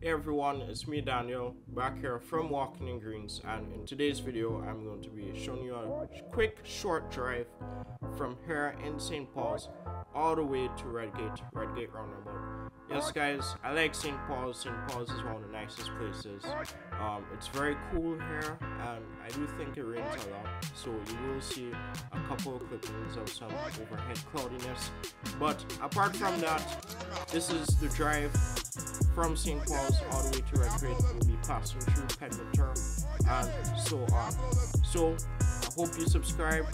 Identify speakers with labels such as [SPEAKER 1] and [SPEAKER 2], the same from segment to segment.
[SPEAKER 1] Hey everyone, it's me Daniel, back here from Walking in Greens and in today's video I'm going to be showing you a quick short drive from here in St. Paul's all the way to Red Gate, Redgate Roundabout. Yes guys, I like St. Paul's, St. Paul's is one of the nicest places. Um, it's very cool here and I do think it rains a lot so you will see a couple of clippings of some overhead cloudiness. But apart from that, this is the drive from St. Paul's all the way to Red Gate. We'll be passing through Perdmontemps and so on. So I hope you subscribe.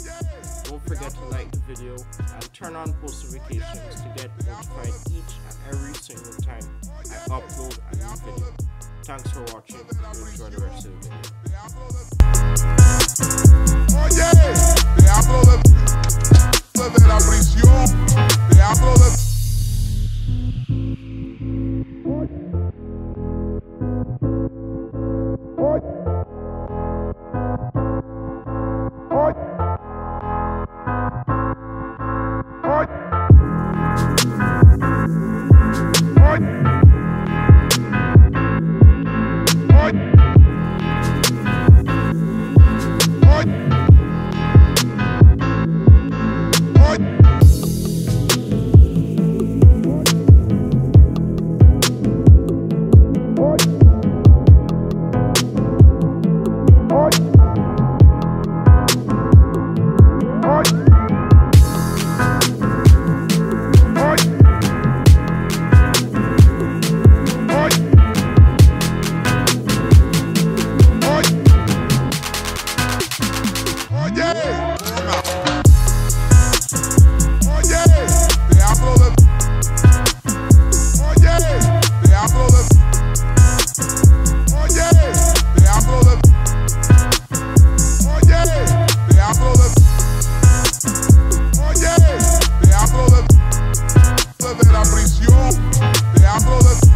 [SPEAKER 1] Don't forget to like the video and turn on post notifications to get notified each and every single time I upload a new video. Thanks for watching. Enjoy the rest of the video.
[SPEAKER 2] Oh, Yeah, I blow that.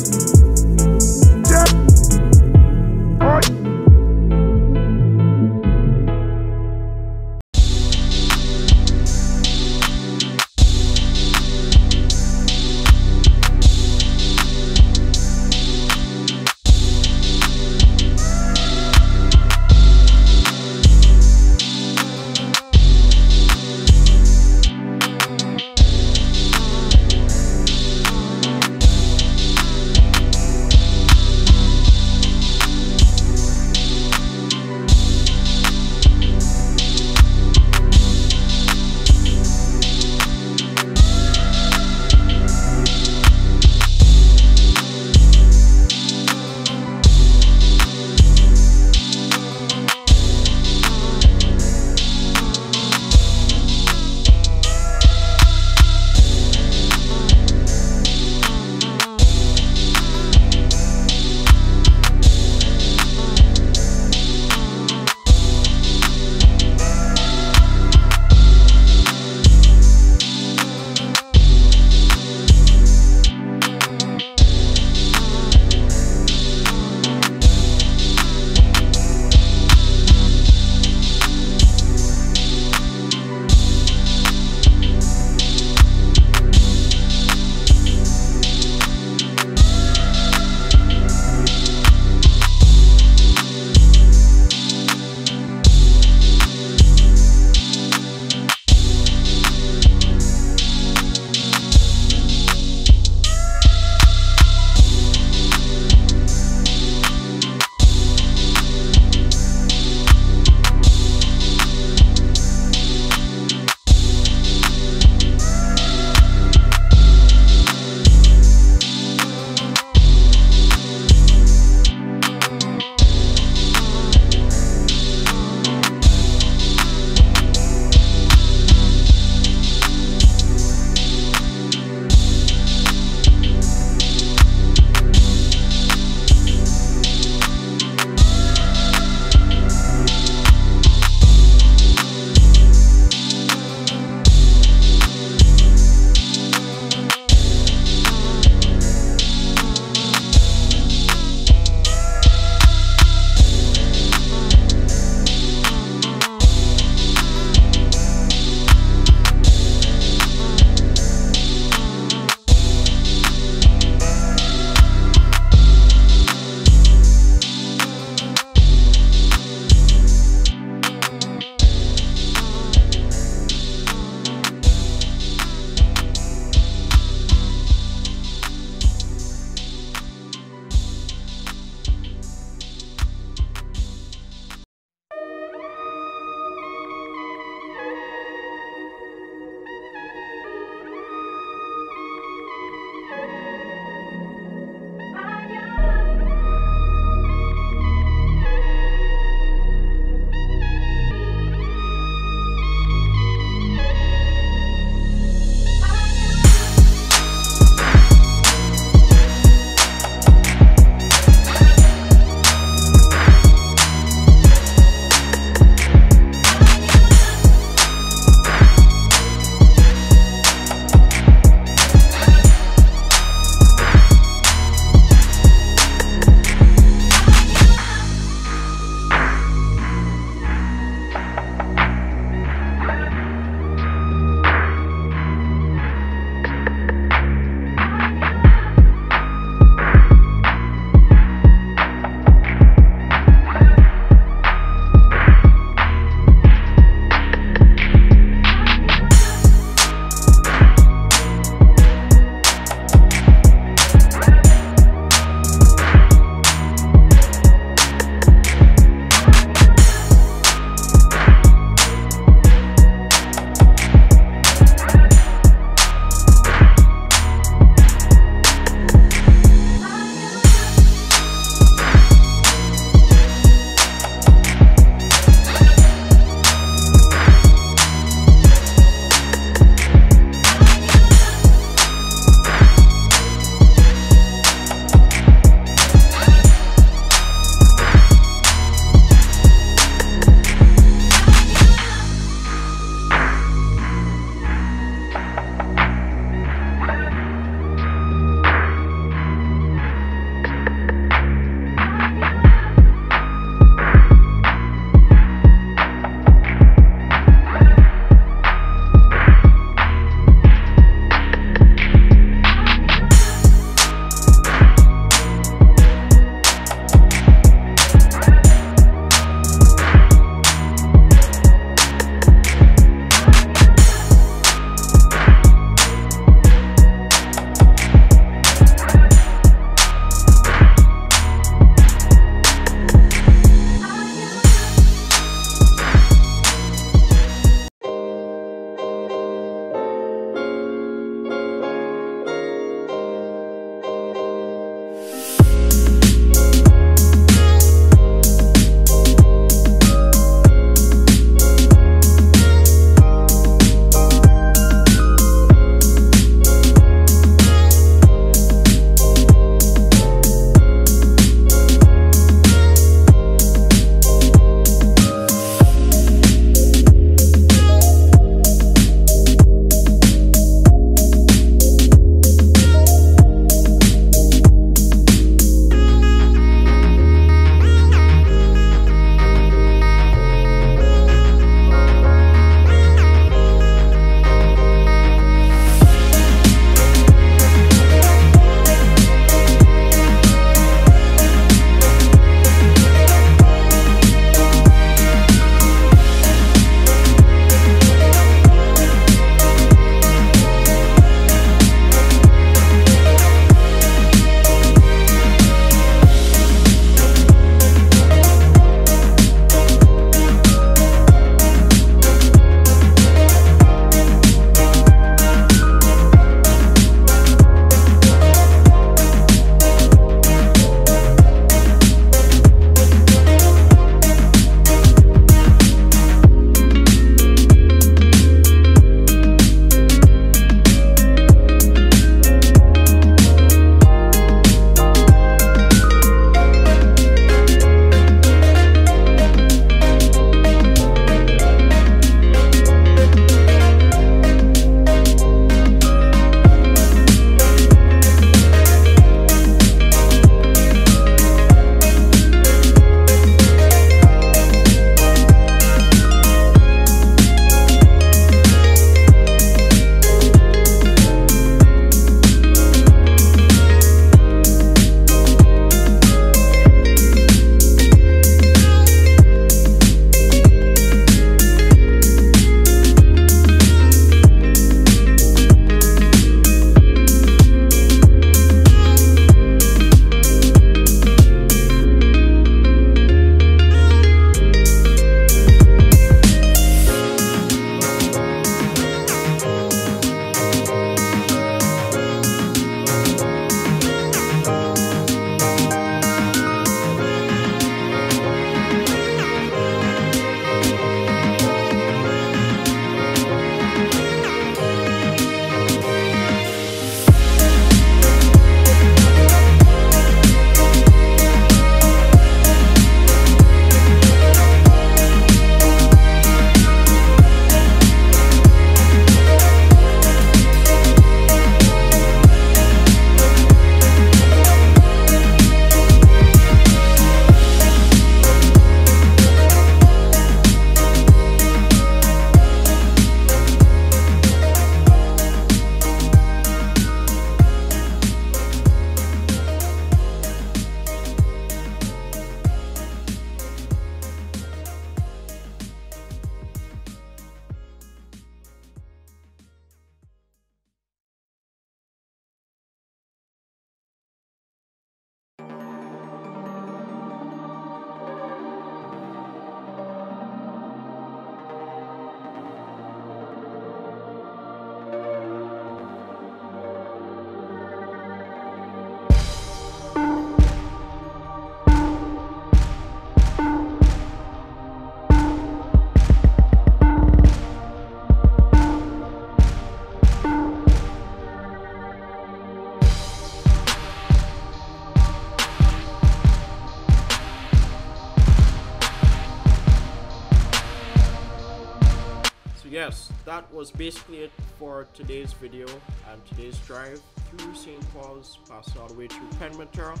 [SPEAKER 1] Yes, that was basically it for today's video and today's drive through St. Paul's, passing all the way through Perdmontemps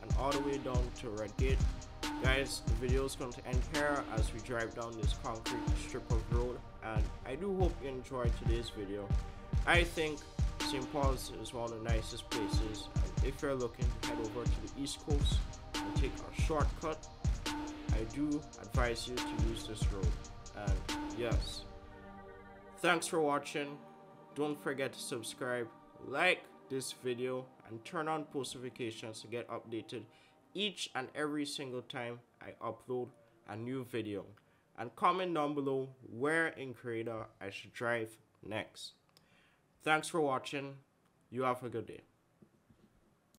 [SPEAKER 1] and all the way down to Red Gate. Guys, the video is going to end here as we drive down this concrete strip of road and I do hope you enjoyed today's video. I think St. Paul's is one of the nicest places and if you're looking to head over to the east coast and take a shortcut, I do advise you to use this road and yes. Thanks for watching. Don't forget to subscribe, like this video and turn on post notifications to get updated each and every single time I upload a new video and comment down below where in Grenada I should drive next. Thanks for watching. You have a good day.